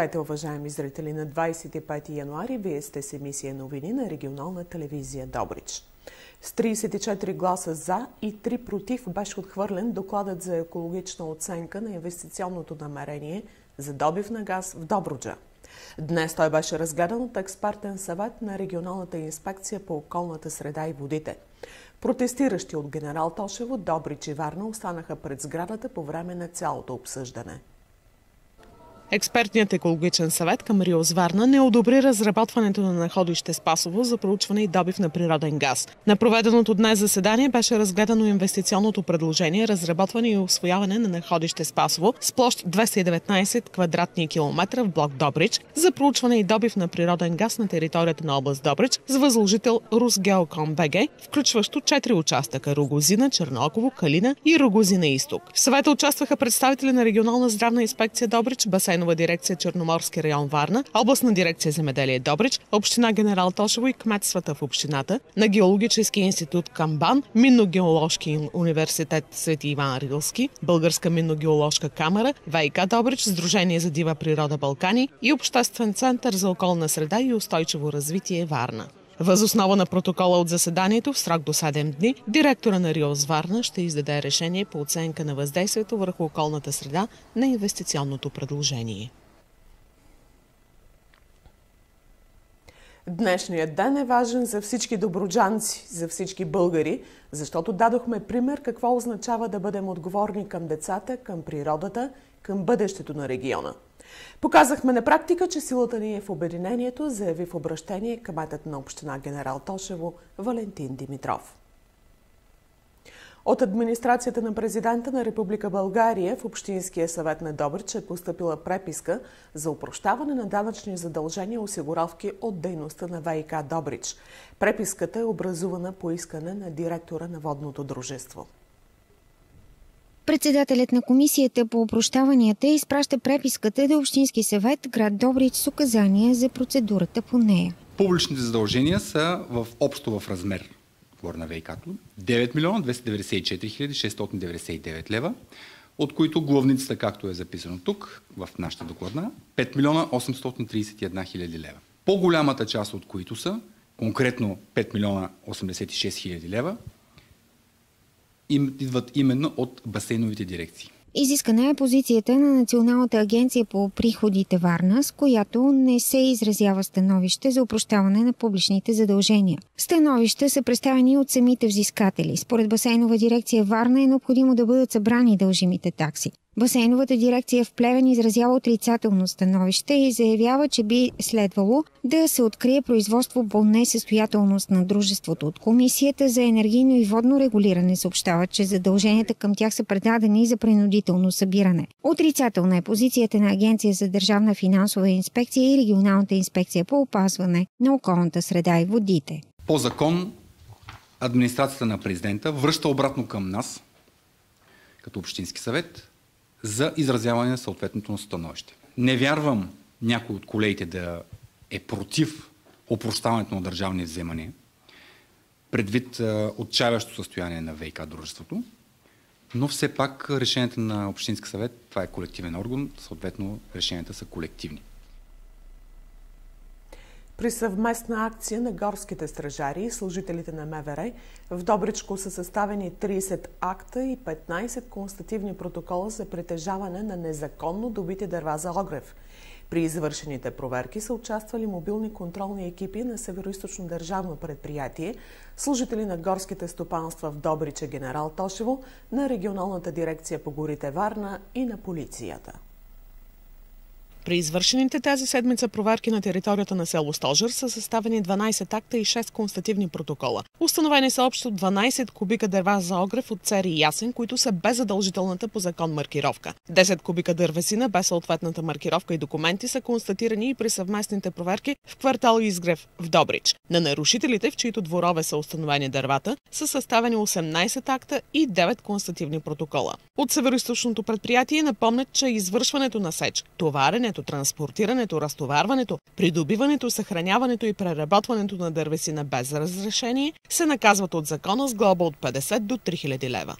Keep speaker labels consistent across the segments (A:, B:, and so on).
A: Здравейте, уважаеми зрители! На 25 януари вие сте с емисия новини на регионална телевизия Добрич. С 34 гласа за и 3 против беше отхвърлен докладът за екологична оценка на инвестиционното намерение за добив на газ в Добруджа. Днес той беше разгледан от експертен съвет на регионалната инспекция по околната среда и водите. Протестиращи от генерал Тошево, Добрич и Варна останаха пред сградата по време на цялото обсъждане. Експертният екологичен съвет към Риос Варна не одобри разработването на находище Спасово за проучване и добив на природен газ. На проведеното днес заседание беше разгледано инвестиционното предложение разработване и освояване на находище Спасово с площ 219 квадратни километра в блок Добрич за проучване и добив на природен газ на територията на област Добрич с възложител Русгеоком БГ, включващо 4 участъка – Рогозина, Чернооково, Калина и Рогозина Изток. В съвета участваха представители на регионална здравна инспекция Добрич, басейн басейнова дирекция Черноморски район Варна, областна дирекция Земеделие Добрич, община Генерал Тошево и кметствата в общината, на Геологически институт Камбан, Минно-геоложки университет Свети Иван Рилски, Българска минно-геоложка камера, ВИК Добрич, Сдружение за дива природа Балкани и Обществен център за околна среда и устойчиво развитие Варна. Възоснова на протокола от заседанието в срок до 7 дни, директора на Риос Варна ще издаде решение по оценка на въздействието върху околната среда на инвестиционното предложение. Днешният ден е важен за всички доброджанци, за всички българи, защото дадохме пример какво означава да бъдем отговорни към децата, към природата, към бъдещето на региона – Показахме на практика, че силата ни е в обединението, заяви в обращение кметът на община генерал Тошево Валентин Димитров. От администрацията на президента на Република България в Общинския съвет на Добрич е поступила преписка за упрощаване на данъчни задължения осигуровки от дейността на ВИК Добрич. Преписката е образувана по искане на директора на водното дружество.
B: Председателят на комисията по опрощаванията изпраща преписката до Общински съвет град Добрич с указания за процедурата по нея.
C: Публичните задължения са в общо в размер говоря на ВИК-то, 9 милиона 294 хиляди 699 лева, от които главницата, както е записано тук, в нашата докладна, 5 милиона 831 хиляди лева. По-голямата част от които са, конкретно 5 милиона 86 хиляди лева, идват именно от басейновите дирекции.
B: Изискана е позицията на Националната агенция по приходите Варна, с която не се изразява становище за упрощаване на публичните задължения. Становища са представени от самите взискатели. Според басейнова дирекция Варна е необходимо да бъдат събрани дължимите такси. Басейновата дирекция в Плевен изразява отрицателно становище и заявява, че би следвало да се открие производство по несъстоятелност на дружеството. От Комисията за енергийно и водно регулиране съобщава, че задълженията към тях са предадени за принудително събиране. Отрицателна е позицията на Агенция за държавна финансова инспекция и регионалната инспекция по опазване на околната среда и водите.
C: По закон администрацията на президента връща обратно към нас, като Общински съвет, за изразяване на съответното становище. Не вярвам някой от колегите да е против опрощаването на държавни вземания, предвид отчаяващо състояние на ВИК дружеството, но все пак решенията на Общински съвет, това е колективен орган, съответно решенията са колективни.
A: При съвместна акция на горските стражари и служителите на МВР в Добричко са съставени 30 акта и 15 констативни протокола за притежаване на незаконно добити дърва за огрев. При извършените проверки са участвали мобилни контролни екипи на Североизточно държавно предприятие, служители на горските стопанства в Добриче генерал Тошево, на регионалната дирекция по горите Варна и на полицията. При извършените тази седмица проверки на територията на село Стожер са съставени 12 акта и 6 констативни протокола. Установени са общо 12 кубика дърва за огрев от цери ясен, които са без задължителната по закон маркировка. 10 кубика дървесина без съответната маркировка и документи са констатирани и при съвместните проверки в квартал Изгрев в Добрич. На нарушителите, в чието дворове са установени дървата, са съставени 18 акта и 9 констативни протокола. От Североизточното предприятие напомнят, че извършването на сеч, товаренето съхраняването, транспортирането, разтоварването, придобиването, съхраняването и преработването на дървесина без разрешение се наказват от закона с глоба от 50 до 3000 лева.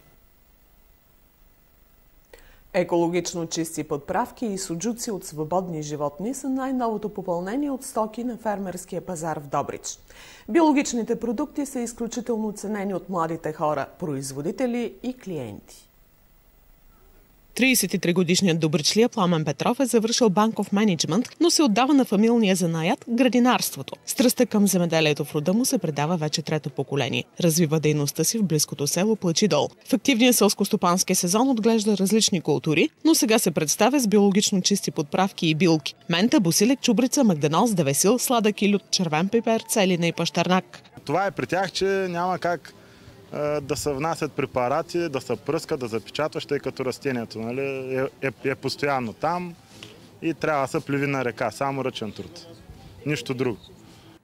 D: Екологично чисти подправки и суджуци от свободни животни са най-новото попълнение от стоки на фермерския пазар в Добрич. Биологичните продукти са изключително ценени от младите хора, производители и клиенти.
A: 33-годишният добричлия Пламен Петров е завършил банков менеджмент, но се отдава на фамилния занаят градинарството. Страстта към земеделието в рода му се предава вече трето поколение. Развива дейността си в близкото село Плачидол. В активния селско-стопански сезон отглежда различни култури, но сега се представя с биологично чисти подправки и билки. Мента, бусилек, чубрица, магданоз, девесил, сладък и лют, червен пипер, целина и пащарнак.
E: Това е при тях, че няма как да се внасят препарати, да се пръскат, да запечатваш, тъй като растението нали, е, е, е постоянно там и трябва да се плеви на река, само ръчен труд. Нищо друго.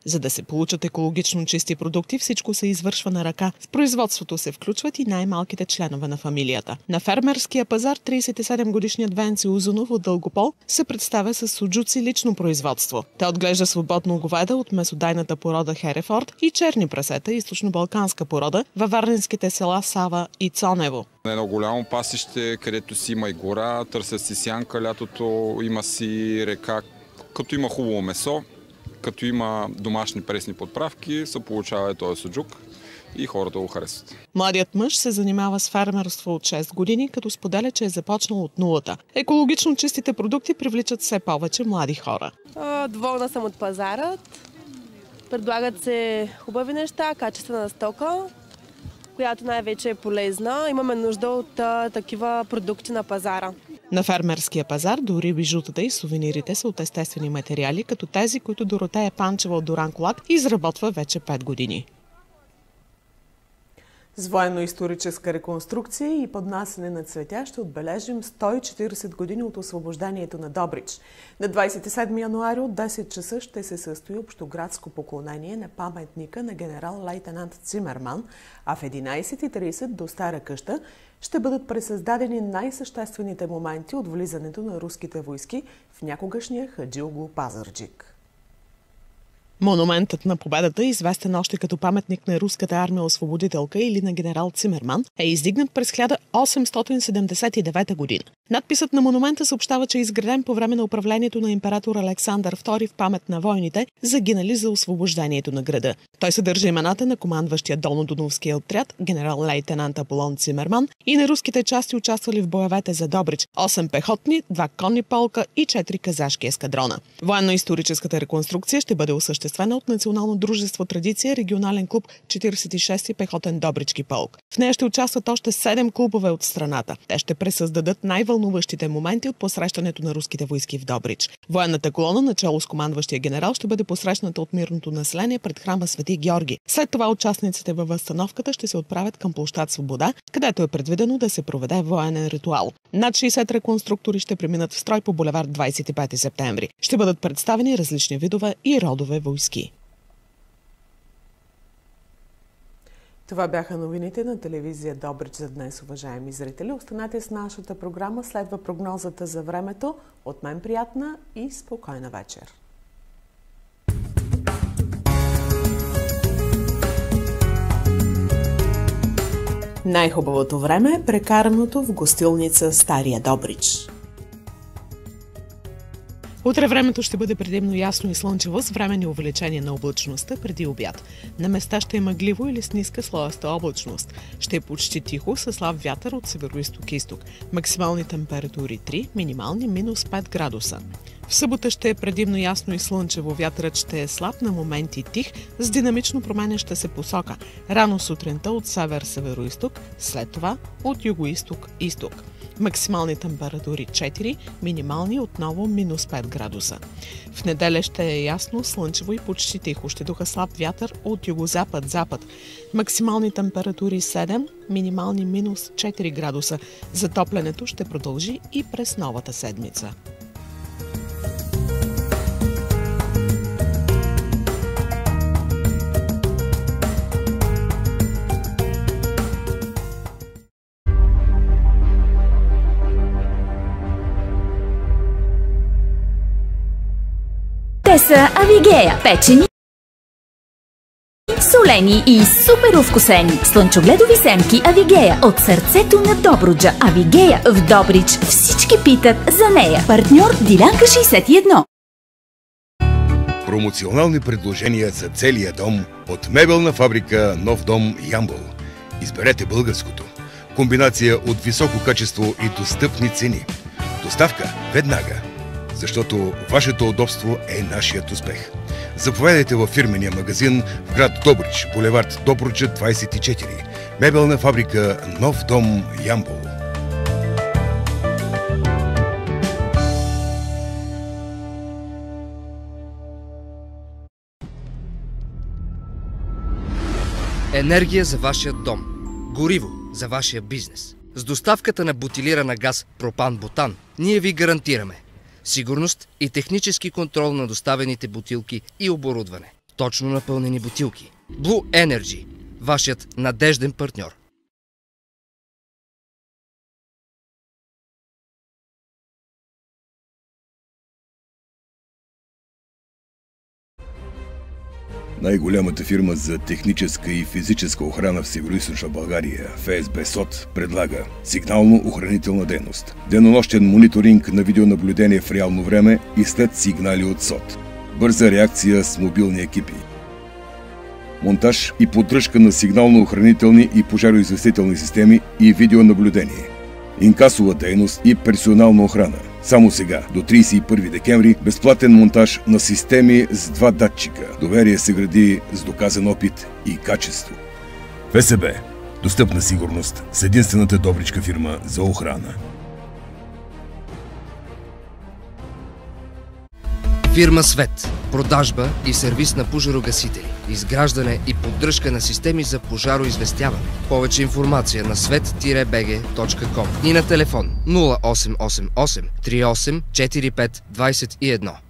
A: За да се получат екологично чисти продукти, всичко се извършва на ръка. В производството се включват и най-малките членове на фамилията. На фермерския пазар 37-годишният Венци Узунов от Дългопол се представя с суджуци лично производство. Те отглежда свободно говеда от месодайната порода Херефорд и черни прасета, източно-балканска порода, във варненските села Сава и Цонево.
F: На едно голямо пасище, където си има и гора, търся си сянка, лятото има си река, като има хубаво месо, като има домашни пресни подправки, се получава и този суджук и хората го харесват.
A: Младият мъж се занимава с фермерство от 6 години, като споделя, че е започнал от нулата. Екологично чистите продукти привличат все повече млади хора.
G: Доволна съм от пазарът. Предлагат се хубави неща, качествена стока, която най-вече е полезна. Имаме нужда от такива продукти на пазара.
A: На фермерския пазар дори бижутата и сувенирите са от естествени материали, като тези, които Доротея Панчева от Доран Колат изработва вече 5 години.
D: С военно-историческа реконструкция и поднасене на цветя ще отбележим 140 години от освобождението на Добрич. На 27 януари от 10 часа ще се състои общоградско поклонение на паметника на генерал-лейтенант Цимерман, а в 11.30 до Стара къща ще бъдат пресъздадени най-съществените моменти от влизането на руските войски в някогашния Хаджилго Пазарджик.
A: Монументът на победата, известен още като паметник на руската армия освободителка или на генерал Цимерман, е издигнат през 1879 година. Надписът на монумента съобщава, че е изграден по време на управлението на император Александър II в памет на войните, загинали за освобождението на града. Той съдържа имената на командващия долнодоновския отряд, генерал-лейтенант Аполон Цимерман и на руските части участвали в боевете за Добрич, 8 пехотни, 2 конни полка и 4 казашки ескадрона. Военно-историческата реконструкция ще бъде осъществена от Национално дружество Традиция, регионален клуб 46 пехотен Добрички полк. В нея ще участват още 7 клубове от страната. Те ще пресъздадат най най-вълнуващите моменти от посрещането на руските войски в Добрич. Военната колона, начало с командващия генерал, ще бъде посрещната от мирното население пред храма Свети Георги. След това участниците във възстановката ще се отправят към площад Свобода, където е предвидено да се проведе военен ритуал. Над 60 реконструктори ще преминат в строй по булевард 25 септември. Ще бъдат представени различни видове и родове войски.
D: Това бяха новините на телевизия Добрич за днес, уважаеми зрители. Останете с нашата програма. Следва прогнозата за времето. От мен приятна и спокойна вечер. Най-хубавото време е прекараното в гостилница Стария Добрич.
A: Утре времето ще бъде предимно ясно и слънчево с времени увеличение на облачността преди обяд. На места ще е мъгливо или с ниска слоеста облачност. Ще е почти тихо с слаб вятър от северо-исток изток. Максимални температури 3, минимални минус 5 градуса. В събота ще е предимно ясно и слънчево. Вятърът ще е слаб, на моменти тих, с динамично променяща се посока. Рано сутринта от север-северо-исток, след това от юго-исток-исток. Максимални температури 4, минимални отново минус 5 градуса. В неделя ще е ясно, слънчево и почти тихо. Ще духа слаб вятър от югозапад-запад. Максимални температури 7, минимални минус 4 градуса. Затоплянето ще продължи и през новата седмица.
H: Те са Авигея, печени солени и супер ускосени. Слънчогледови семки Авигея от сърцето на Добруджа. Авигея в Добрич. Всички питат за нея. Партньор Дилянка 61.
I: Промоционални предложения за целия дом от мебелна фабрика Нов дом Ямбол. Изберете българското. Комбинация от високо качество и достъпни цени. Доставка веднага, защото вашето удобство е нашият успех. Заповядайте във фирмения магазин в град Добрич, булевард Добруджа 24. Мебелна фабрика Нов дом Ямбол.
J: Енергия за вашия дом. Гориво за вашия бизнес. С доставката на бутилирана газ Пропан-Бутан ние ви гарантираме сигурност и технически контрол на доставените бутилки и оборудване. Точно напълнени бутилки. Blue Energy – вашият надежден партньор.
I: Най-голямата фирма за техническа и физическа охрана в Североизточна България, ФСБ СОД, предлага сигнално-охранителна дейност, денонощен мониторинг на видеонаблюдение в реално време и след сигнали от СОД, бърза реакция с мобилни екипи, монтаж и поддръжка на сигнално-охранителни и пожароизвестителни системи и видеонаблюдение, инкасова дейност и персонална охрана – само сега, до 31 декември, безплатен монтаж на системи с два датчика. Доверие се гради с доказан опит и качество. ФСБ. Достъпна сигурност с единствената добричка фирма за охрана.
J: Фирма Свет. Продажба и сервис на пожарогасители. Изграждане и поддръжка на системи за пожароизвестяване. Повече информация на svet-bg.com и на телефон 0888 38 45 21.